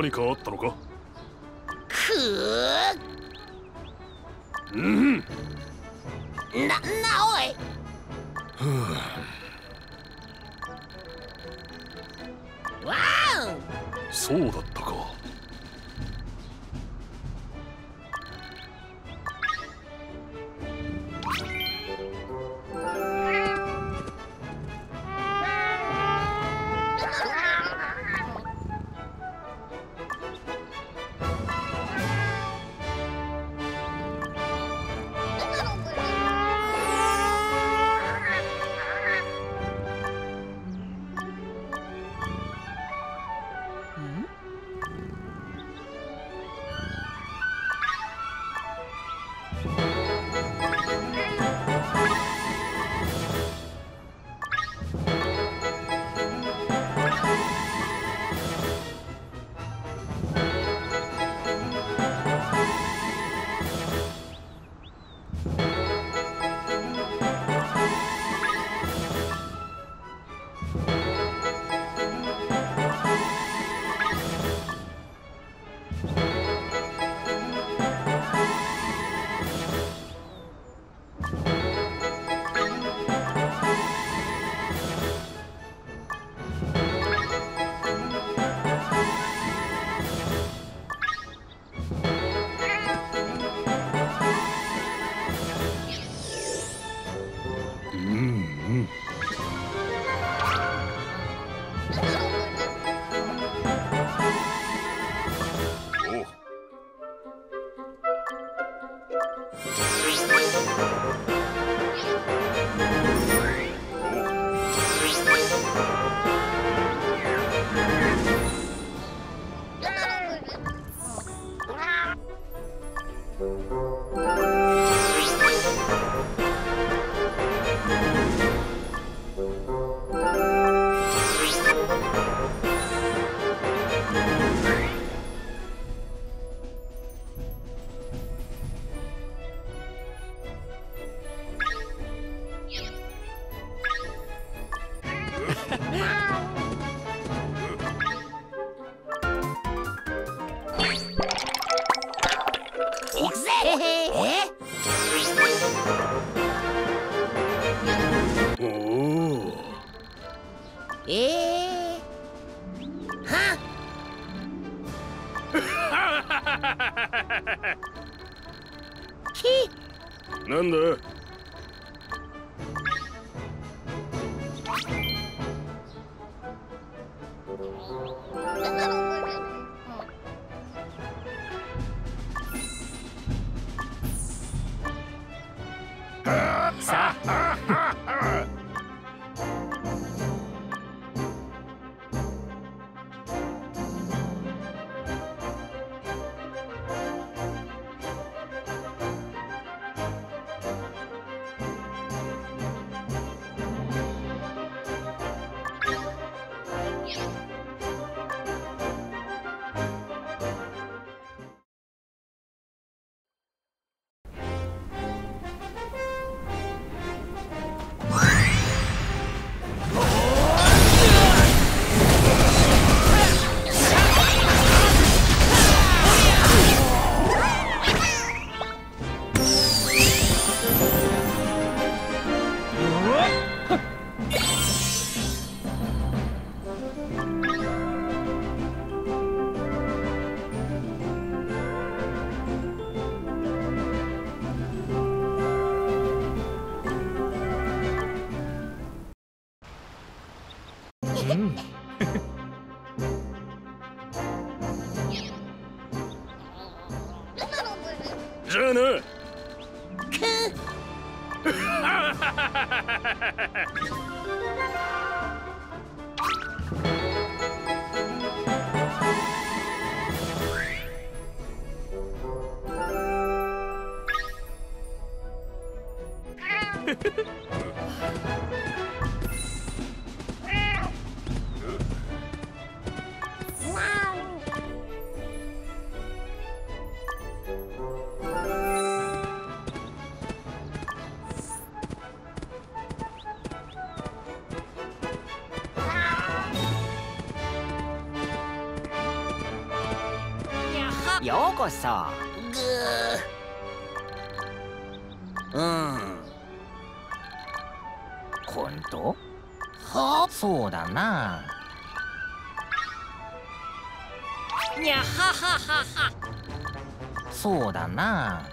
何かあったのか？うん。じゃあなぐうん。本当ほそうだな。にゃはははは。そうだな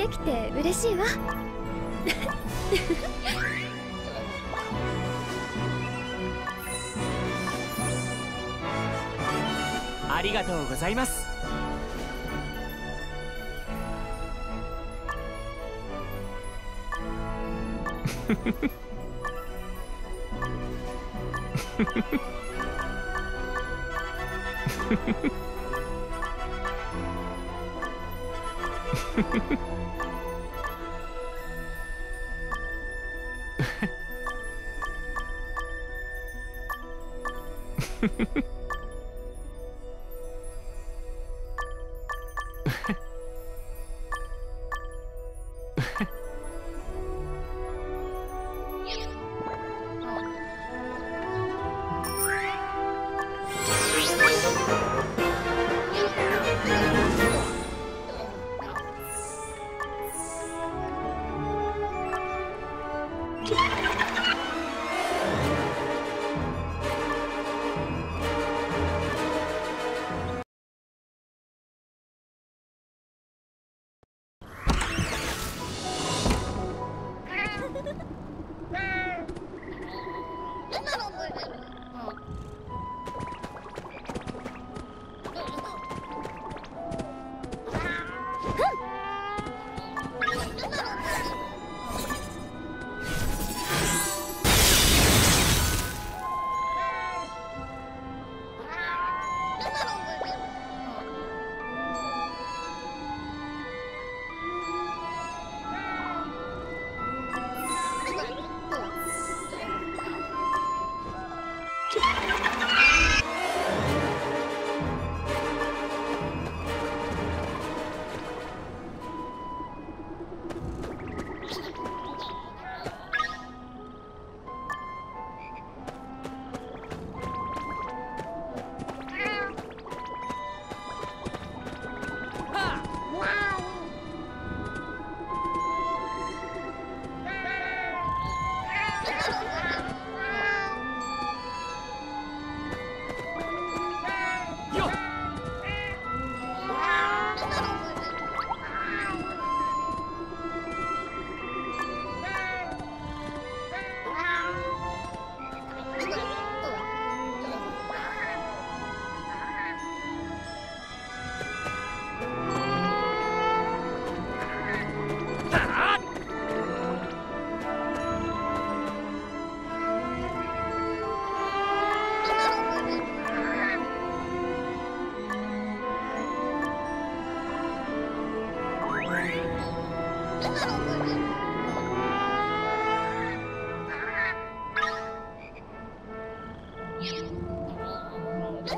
できて嬉しいわ。ありがとうございます。フフフフフフフ Ha ha ha.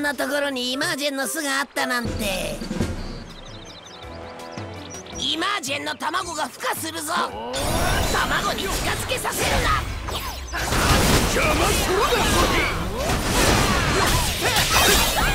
んなところにイマージェンの巣があったなんて。イマージェンの卵が孵化するぞ。卵に近づけさせるな。邪魔するな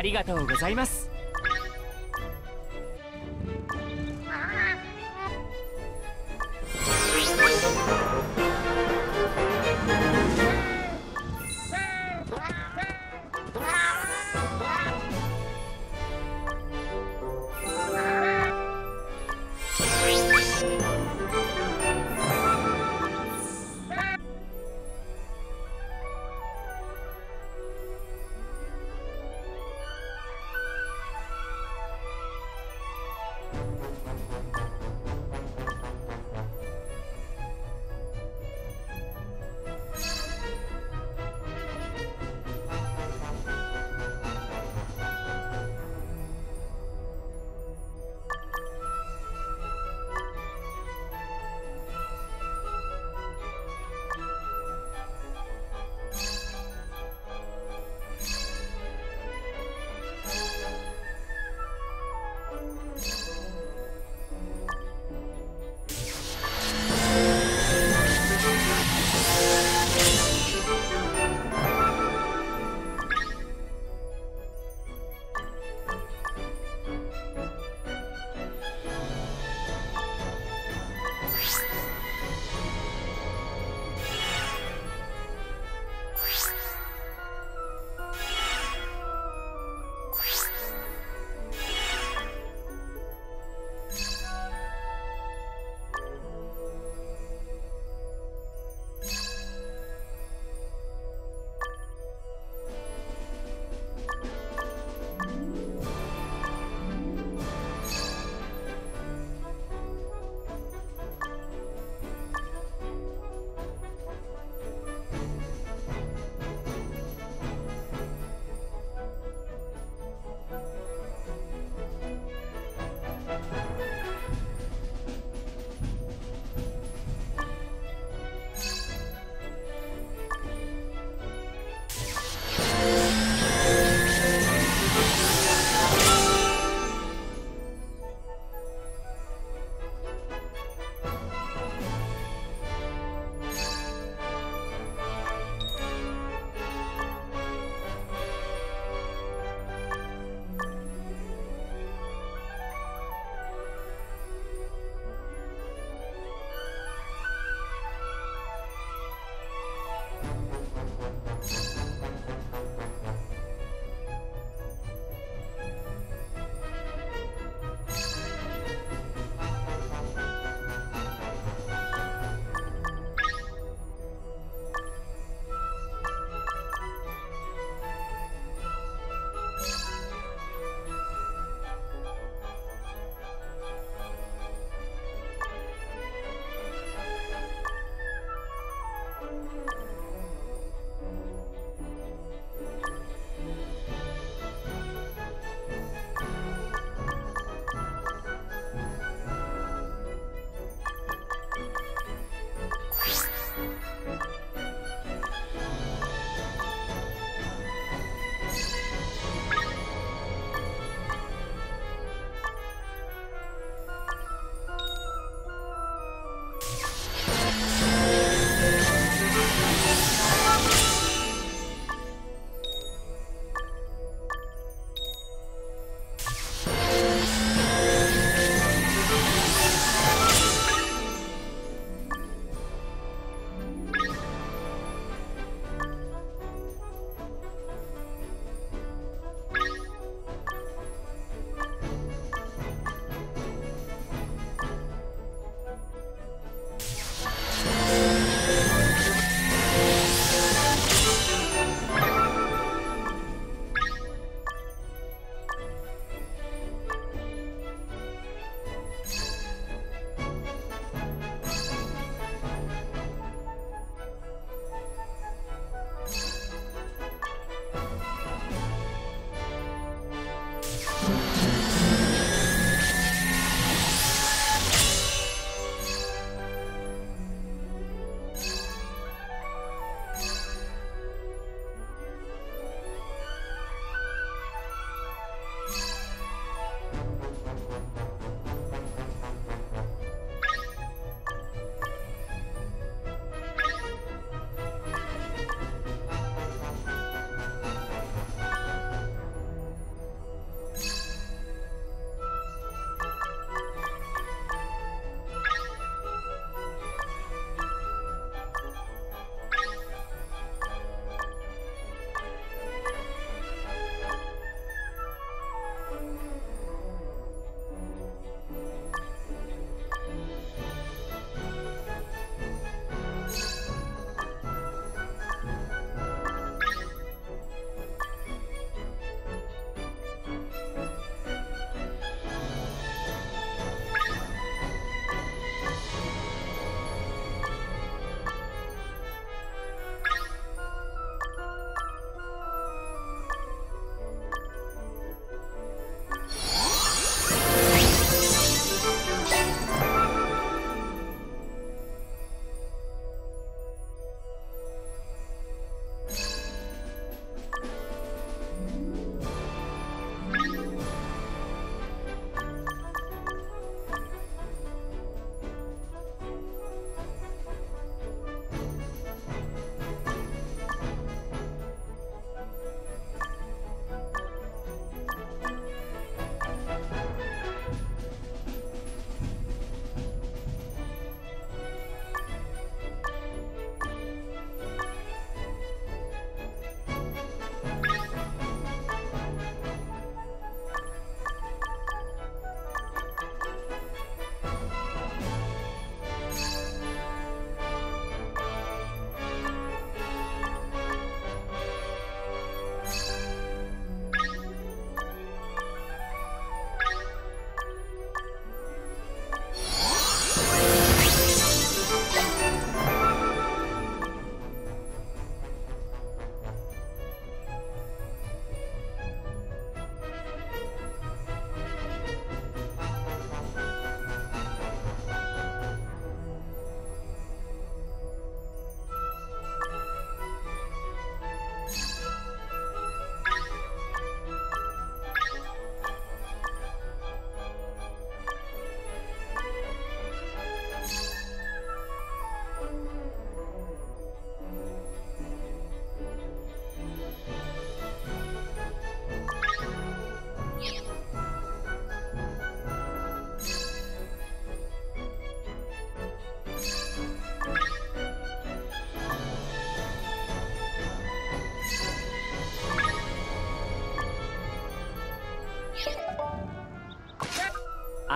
ありがとうございます。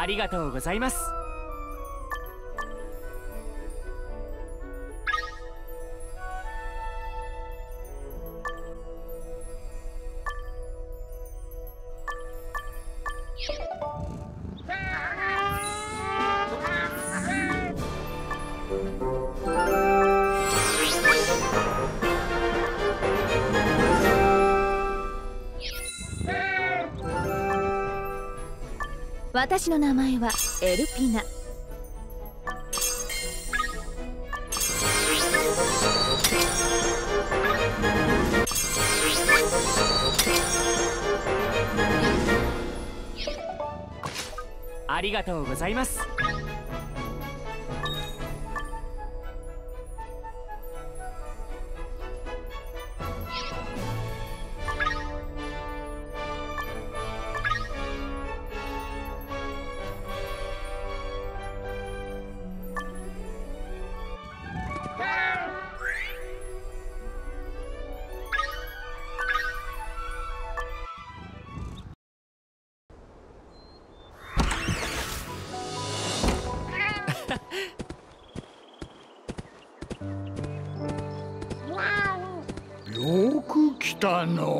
ありがとうございます。私の名前はエルピナ。ありがとうございます。く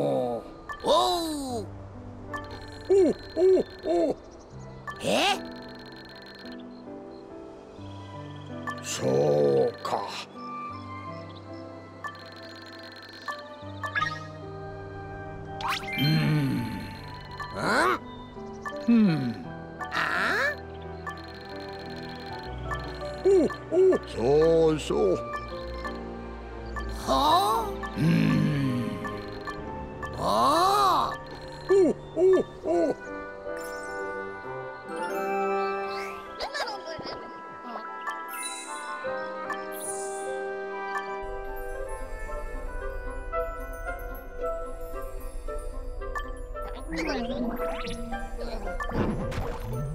Oh, my God.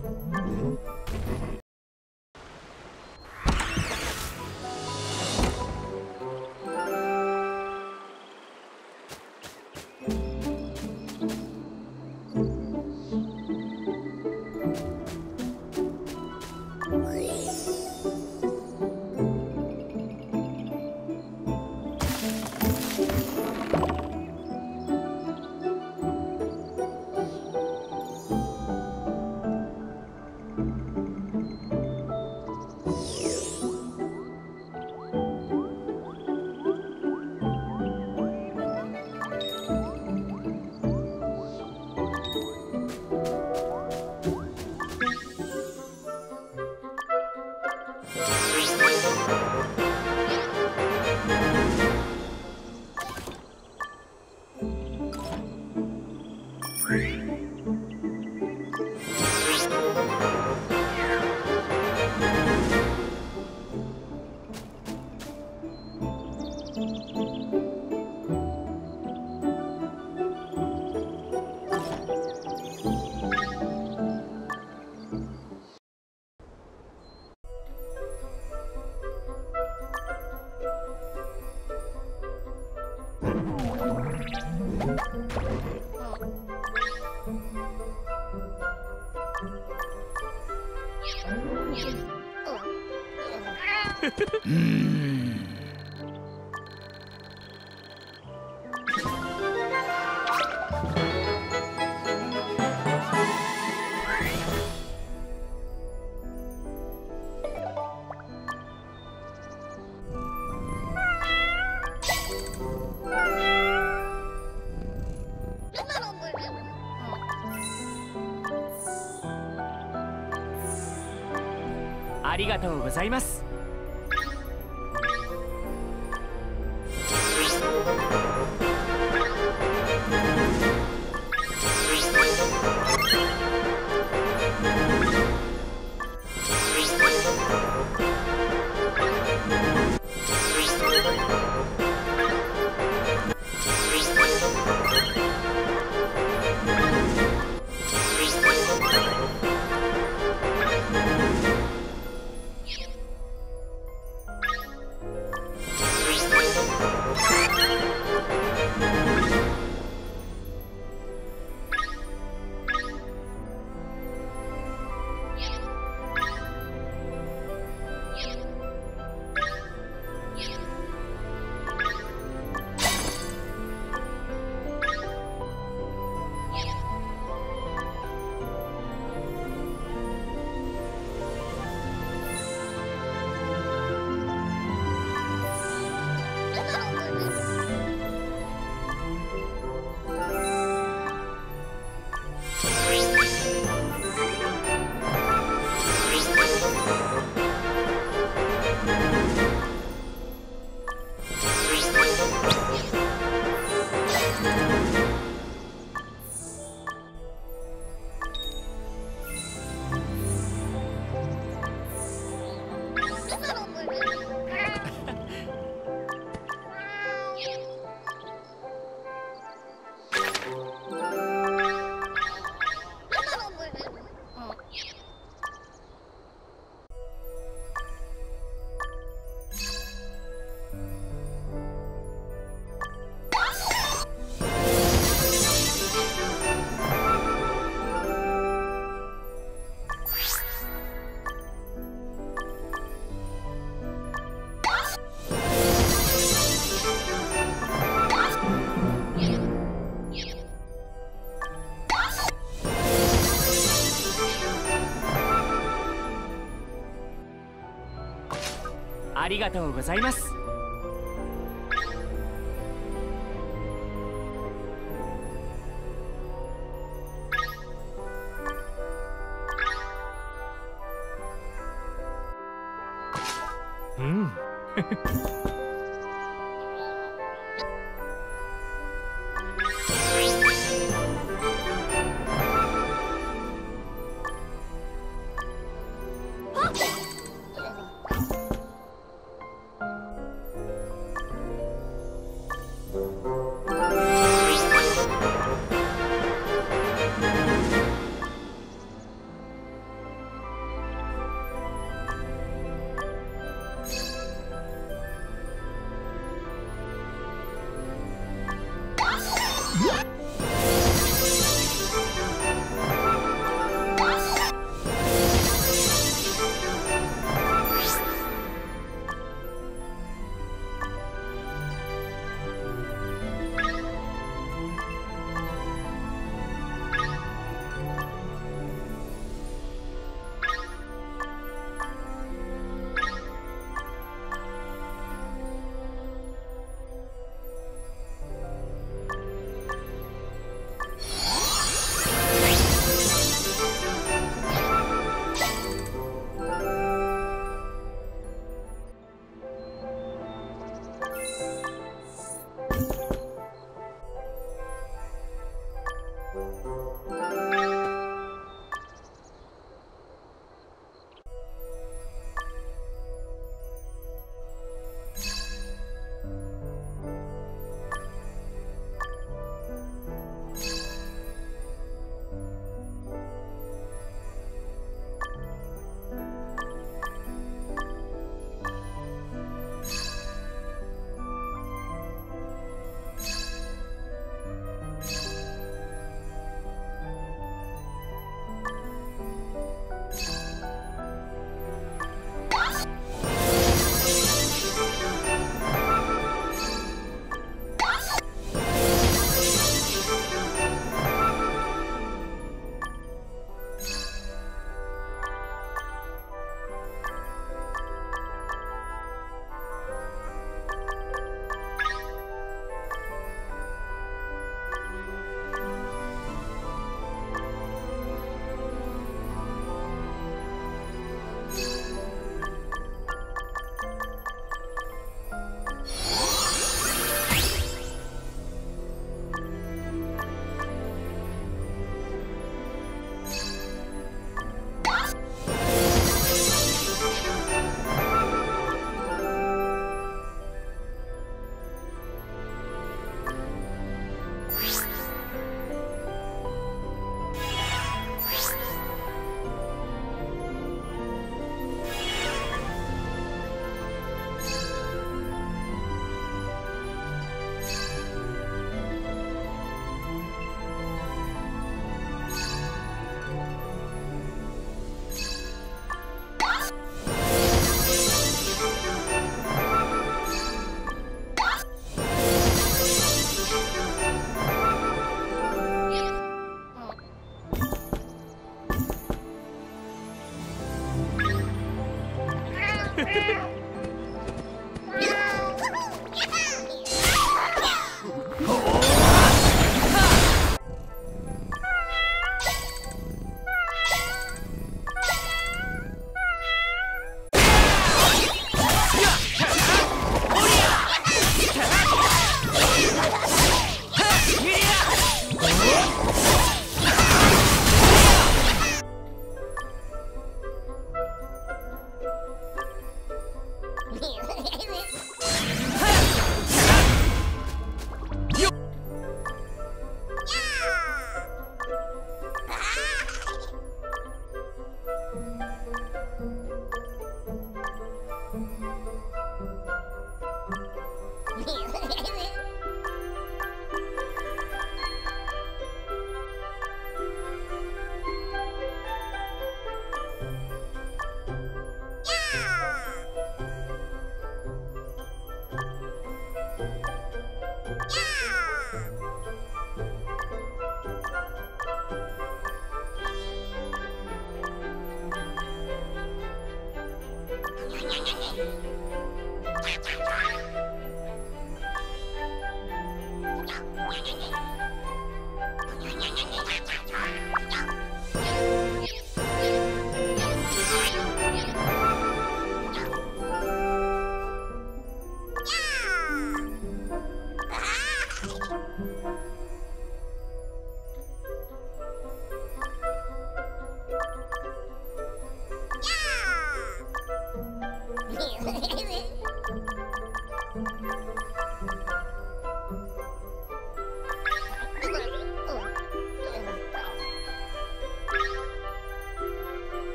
りがとうございます。りがとうございます。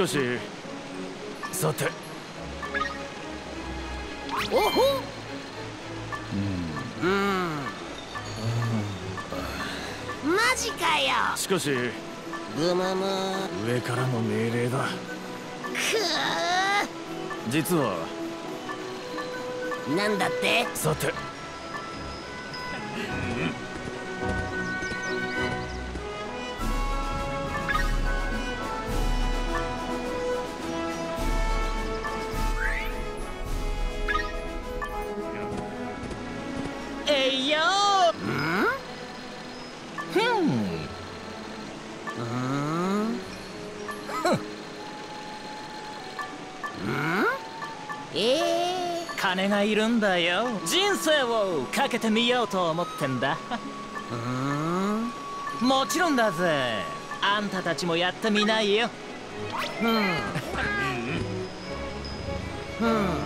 かし。かしさて。おほ？うん。マジかよ。しかし。ぐむむ上からの命令だ。く実は。ーなんだって？さているんだよ。人生をかけてみようと思ってんだ。うん？もちろんだぜ。あんたたちもやってみないよ。え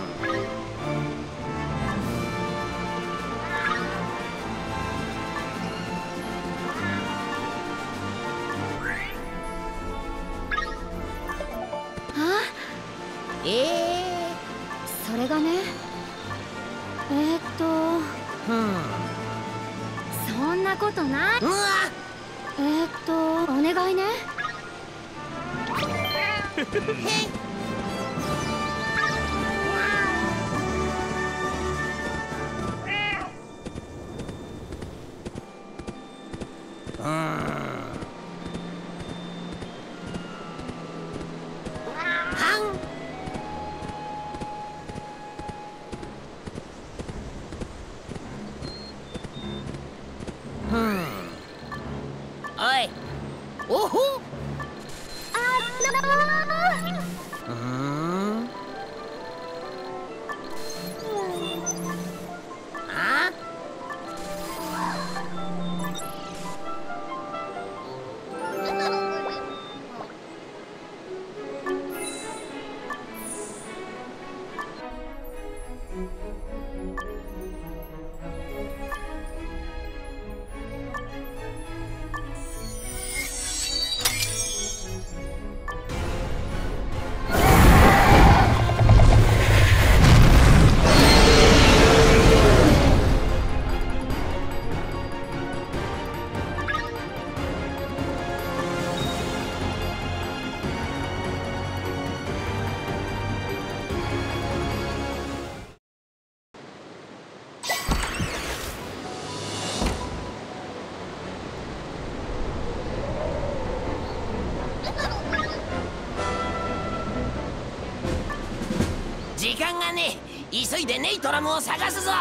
ネイトラムを探すぞ。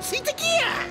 ついてきや。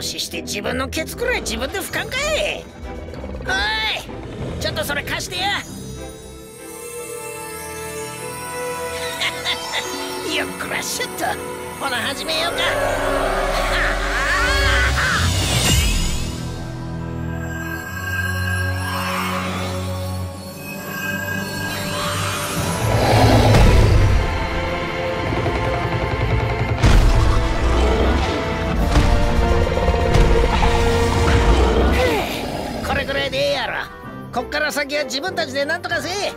年して自分のケツくらい自分で拭かんかいおいちょっとそれ貸してや。よっこらしょっと。ほな始めようか。分たちで何とかせえ。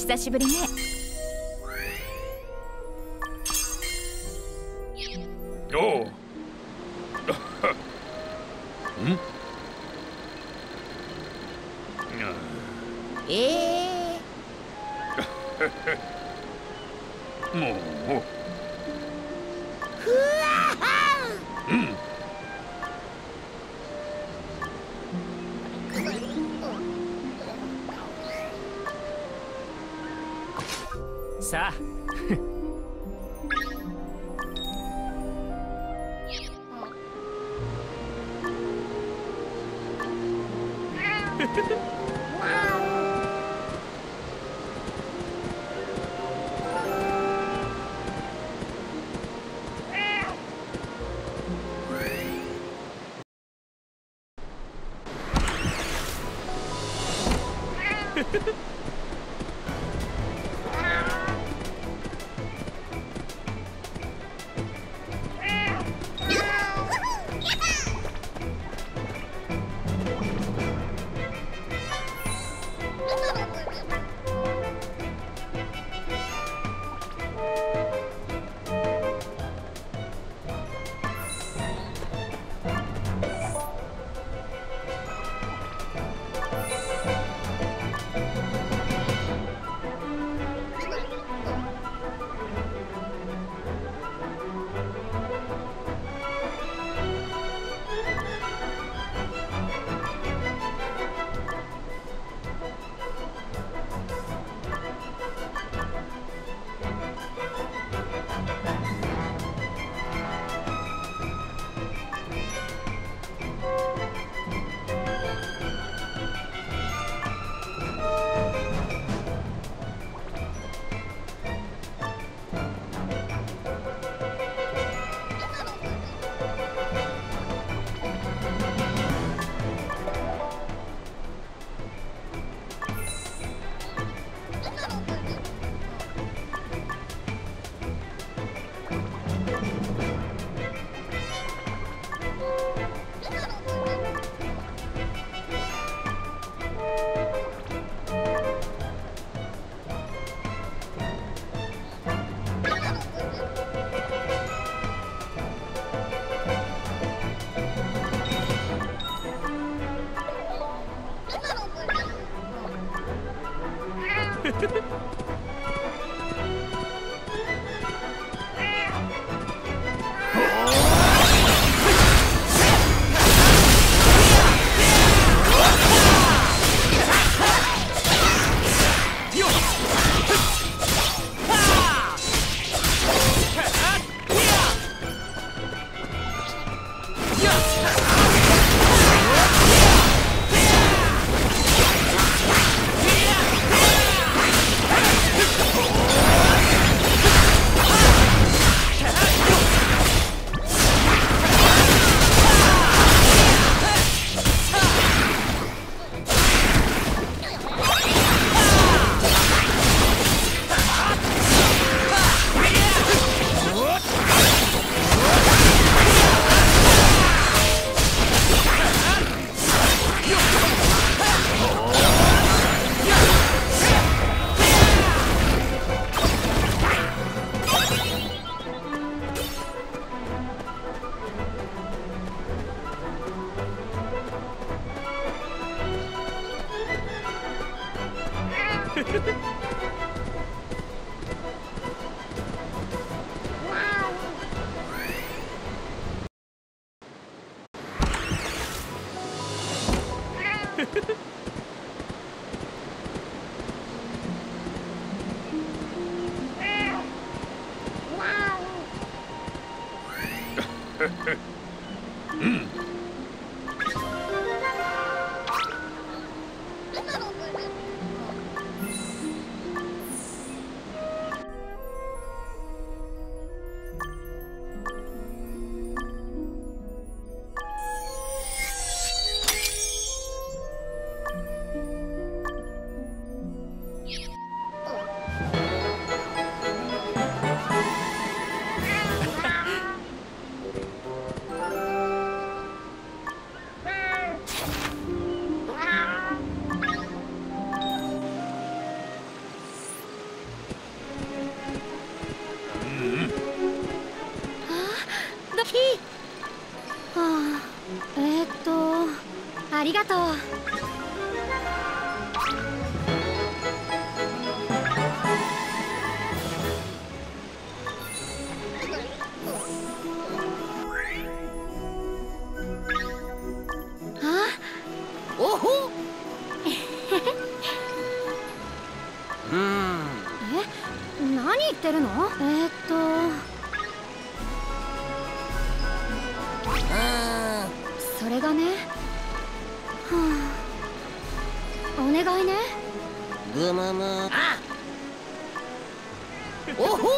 久しぶりね。おう？ええ もうさ。あ願いね。ぐあおほ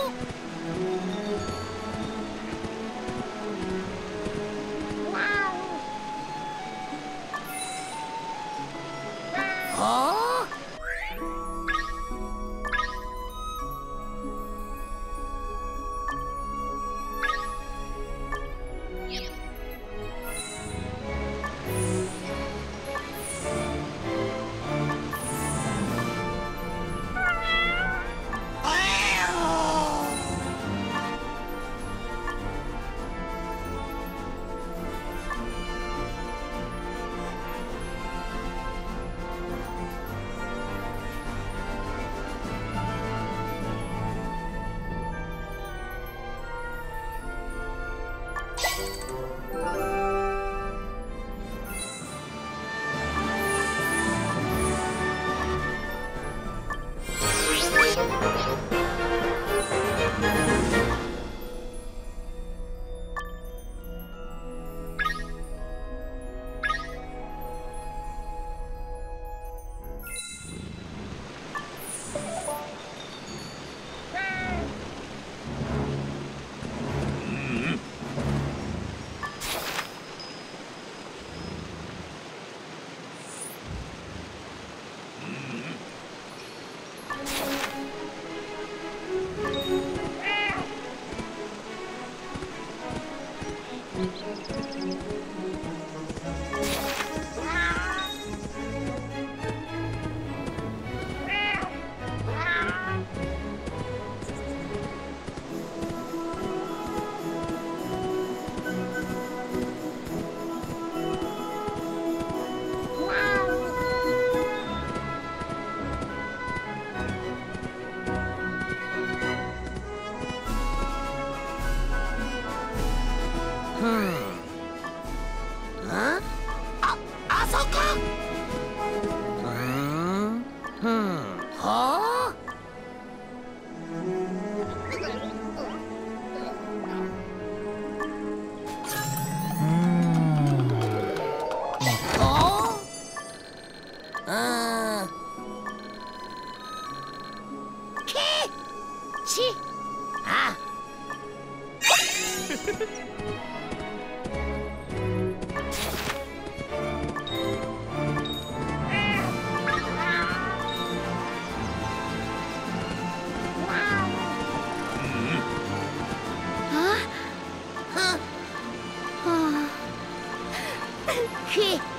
Heh.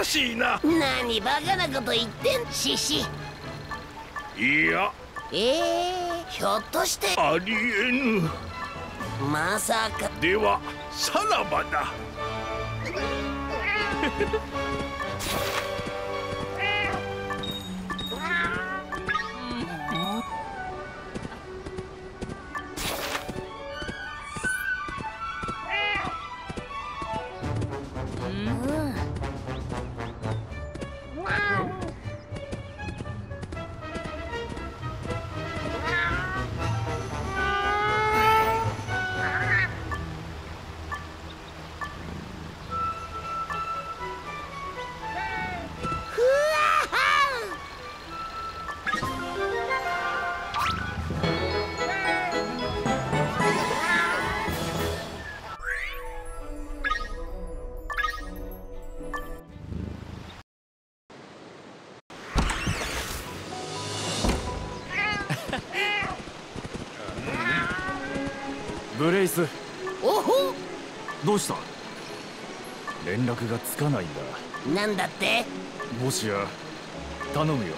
優しいな。何バカなこと言ってん獅子いや。えー、ひょっとして。ありえぬ。まさか。ではさらばだかないんだ。なんだって？もしや頼むよ。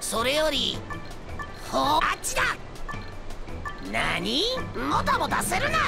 それよりほあっちだ。何？もたもたするな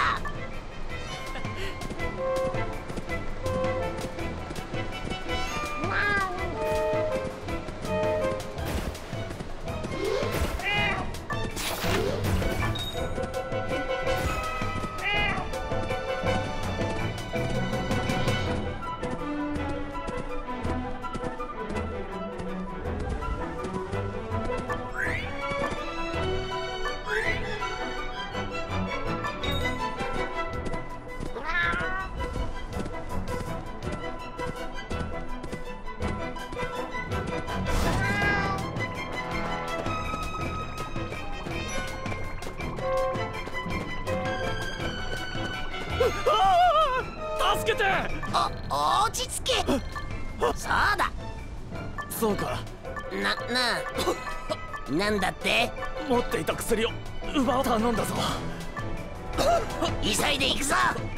なんだって？持っていた薬を奪おう頼んだぞ。急いで行くぞ「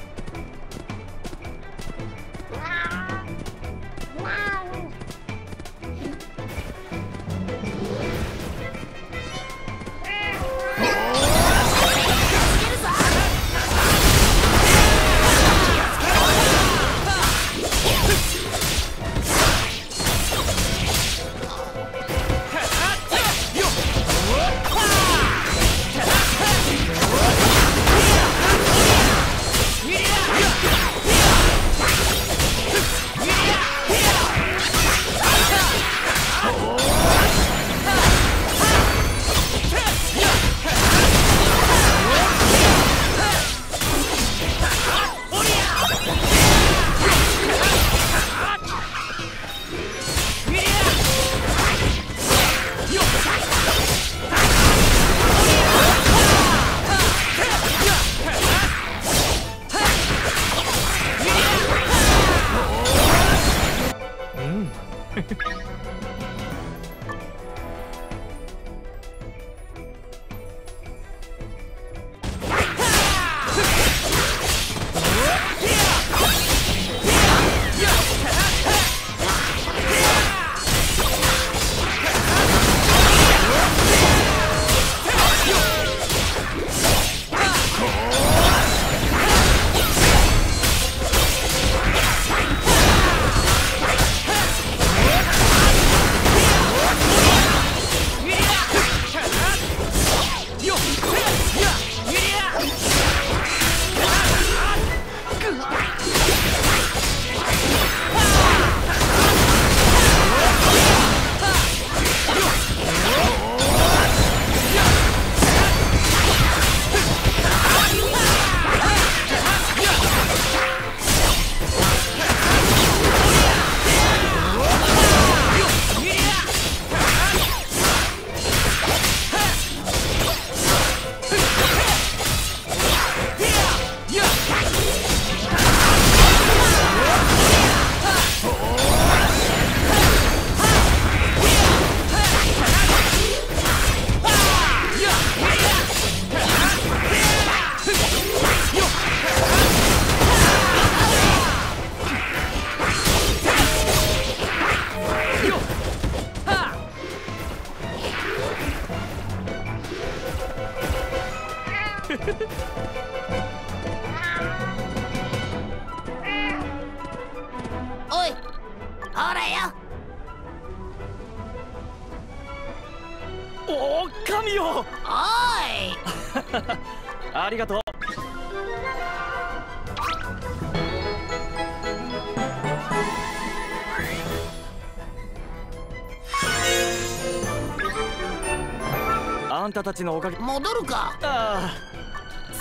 たたちのおかげ。戻るか？ああ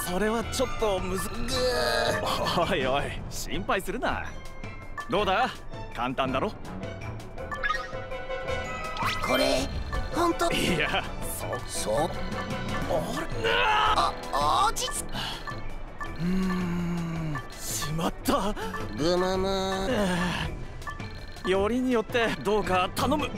それはちょっとむずぐーおいおい心配するな。どうだ？簡単だろ？これ本当？いや。そう？あ落ち着うーんしまった。ぐむむよりによってどうか頼む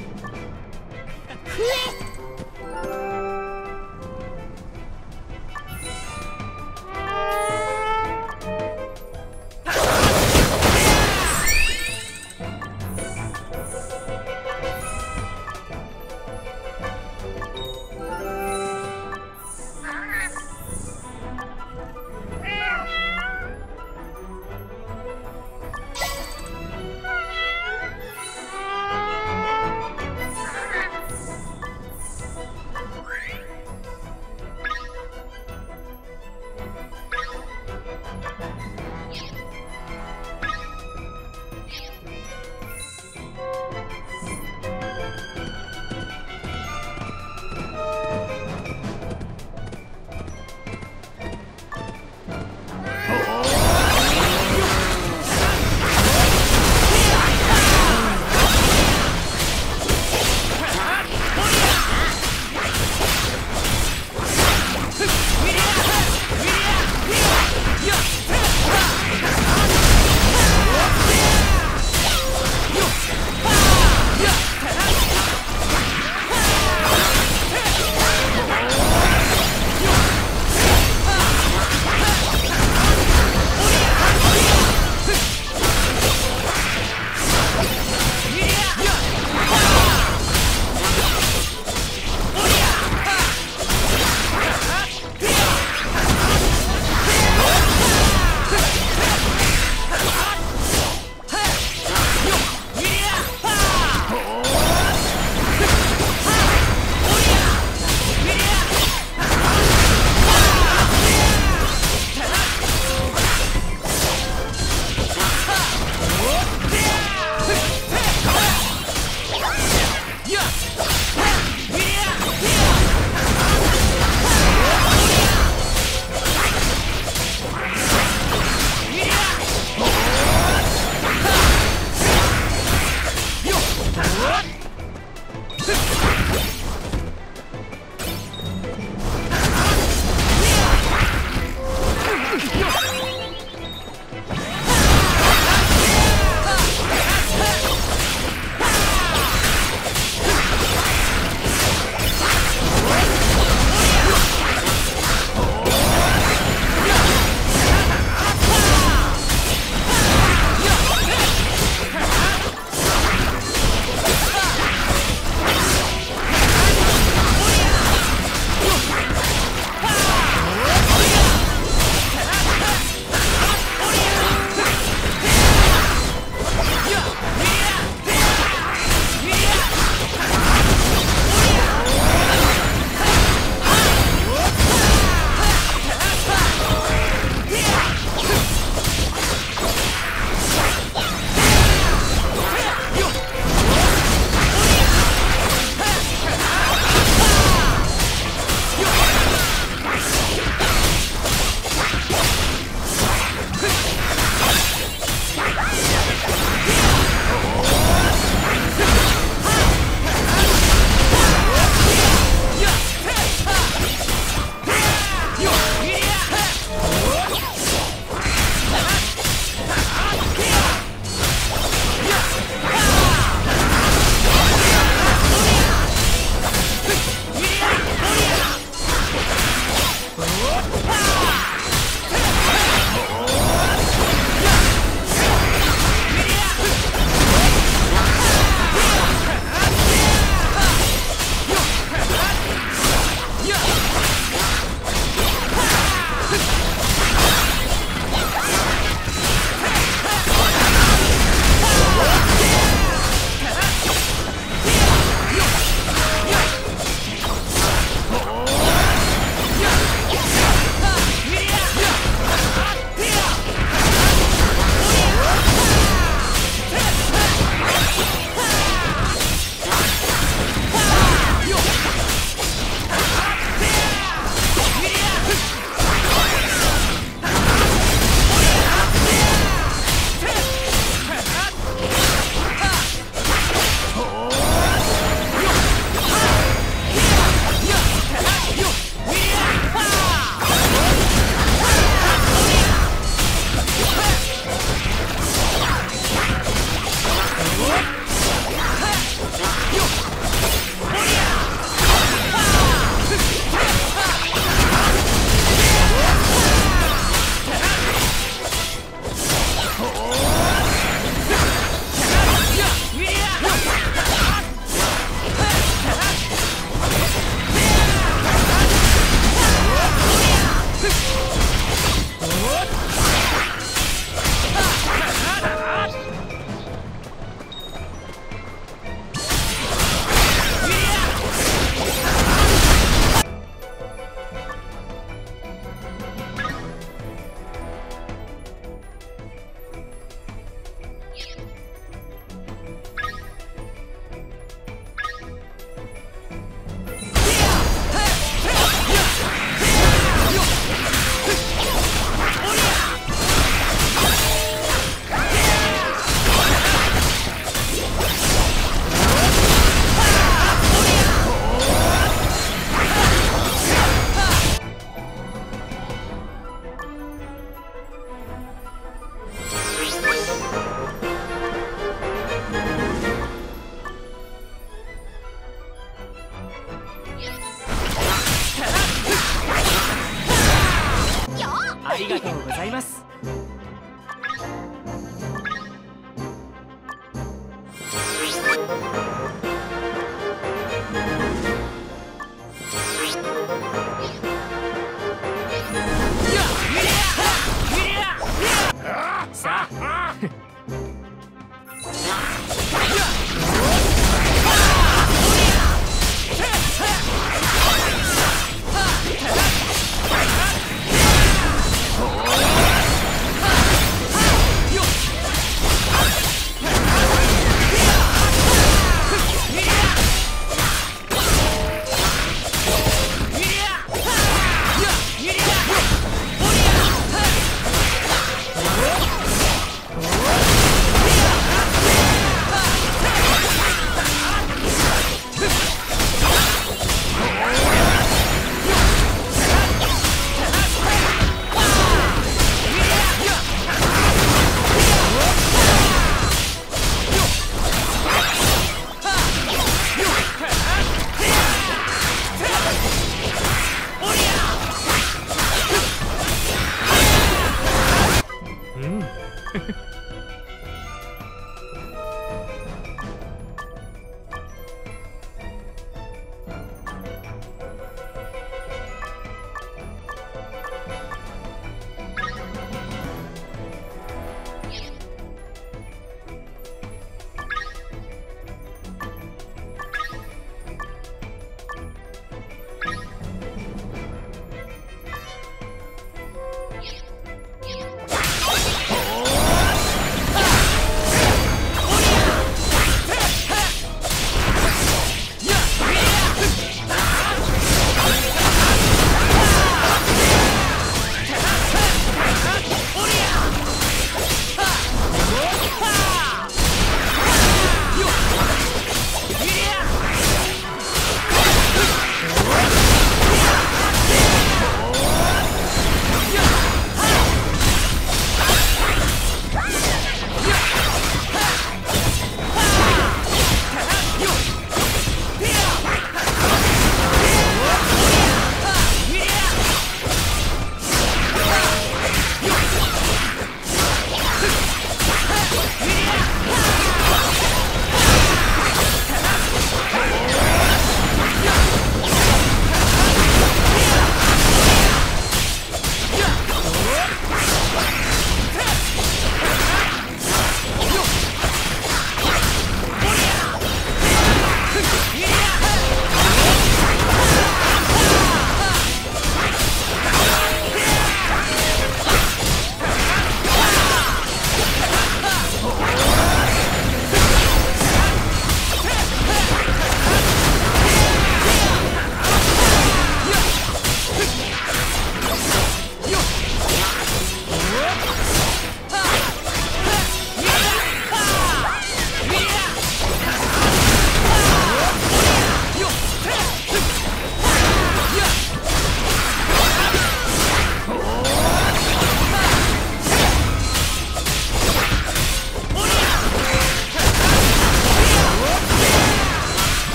ざいます。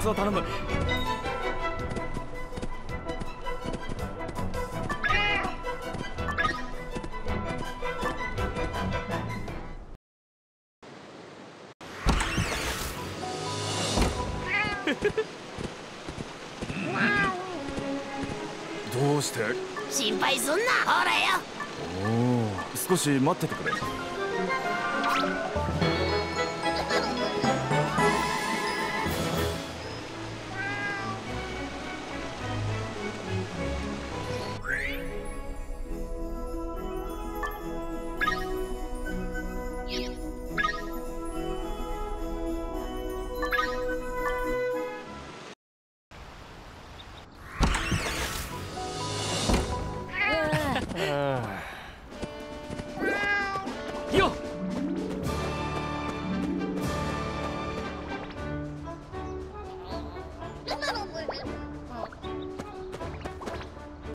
つを頼む。どうして？心配すんなほらよ。おお少し待っててくれ